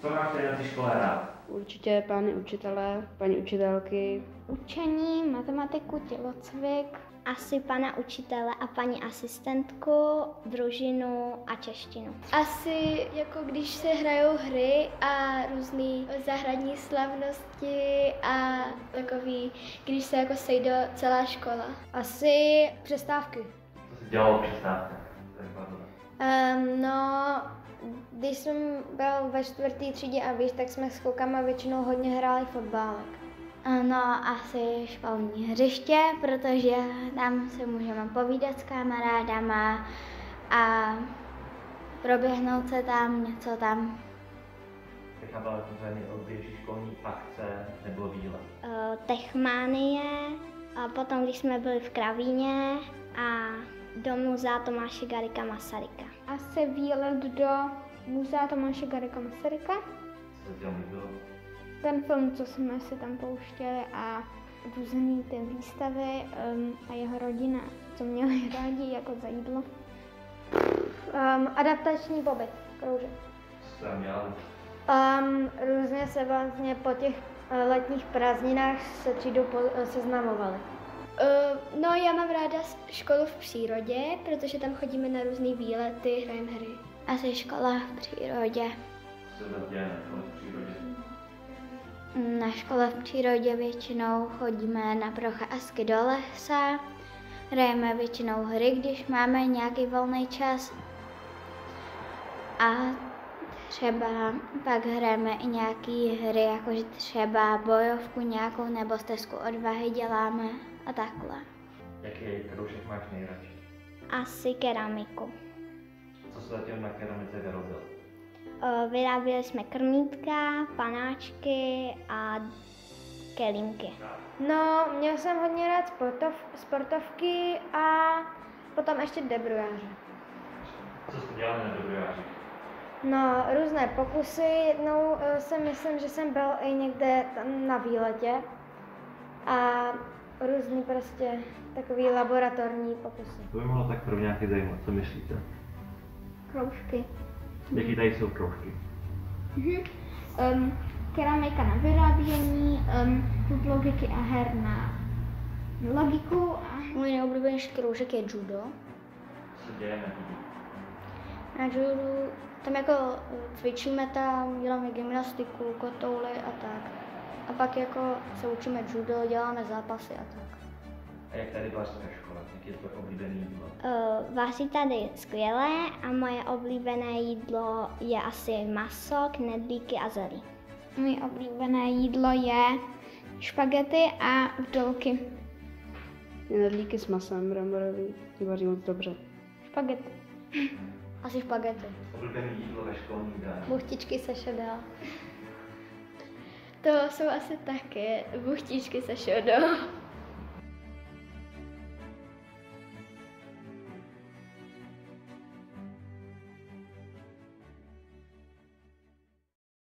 Co máš tady na té škole rád? Určitě pány učitelé, paní učitelky. Učení, matematiku, tělocvik, asi pana učitele a paní asistentku, družinu a češtinu. Asi jako když se hrajou hry a různé zahradní slavnosti a takový, když se jako sejde celá škola. Asi přestávky. Co jsi dělal o přestávce? Um, no, když jsem byl ve čtvrtý třídě a víš, tak jsme s klukama většinou hodně hráli fotbálek. No, asi školní hřiště, protože tam si můžeme povídat s kamarádama a proběhnout se tam, něco tam. Jaká byla tvoje nejoblíbenější školní akce nebo výlet? Techmánie, a potom, když jsme byli v Kravíně a do muzea Tomáše Garika Masaryka. Asi výlet do muzea Tomáše Garika Masaryka. Co tam? Ten film, co jsme si tam pouštěli a různý ty výstavy um, a jeho rodina, co měli rádi jako za jídlo. Um, adaptační pobyt, kroužek. Co tam dělali? Um, různě se vlastně po těch uh, letních prázdninách se třídou po, uh, seznamovali. Uh, no, já mám ráda školu v přírodě, protože tam chodíme na různé výlety, hrajeme hry. Asi škola v přírodě. Co na škole v přírodě? Na škole v přírodě většinou chodíme na procházky do lesa, hrajeme většinou hry, když máme nějaký volný čas. A třeba pak hrajeme i nějaké hry, jakože třeba bojovku nějakou nebo stezku odvahy děláme a takhle. Jaký kroužek máš nejradši? Asi keramiku. Co se zatím na keramice vyrobil? Eh, Vyráběli jsme krmítka, panáčky a kelímky. No, měl jsem hodně rád sportov, sportovky a potom ještě debrujáře. Co jste dělali na dobrojářích? No, různé pokusy. Jednou uh, si myslím, že jsem byl i někde tam na výletě a různý prostě takový laboratorní pokusy. To by mohlo tak pro nějaký zajímat, co myslíte? Kroužky. Jaký tady jsou kroužky? Um, keramika na vyrábění, um, klub logiky a her na logiku a Můj nejoblíbenější kroužek je judo. Co se děje na judu? Na judu tam jako cvičíme tam, děláme gymnastiku, kotouly a tak. A pak jako se učíme judo, děláme zápasy a tak. A jak tady vaříš ve škole? Jaký je tvoje oblíbené jídlo? Uh, vaří tady skvěle a moje oblíbené jídlo je asi maso, knedlíky a zelí. moje oblíbené jídlo je špagety a vdolky. Knedlíky s masem bramborový, ty vaří moc dobře. Špagety. Asi špagety. Oblíbené jídlo ve školní jídle. Buchtičky se šedá. To jsou asi taky buchtíčky se šodou.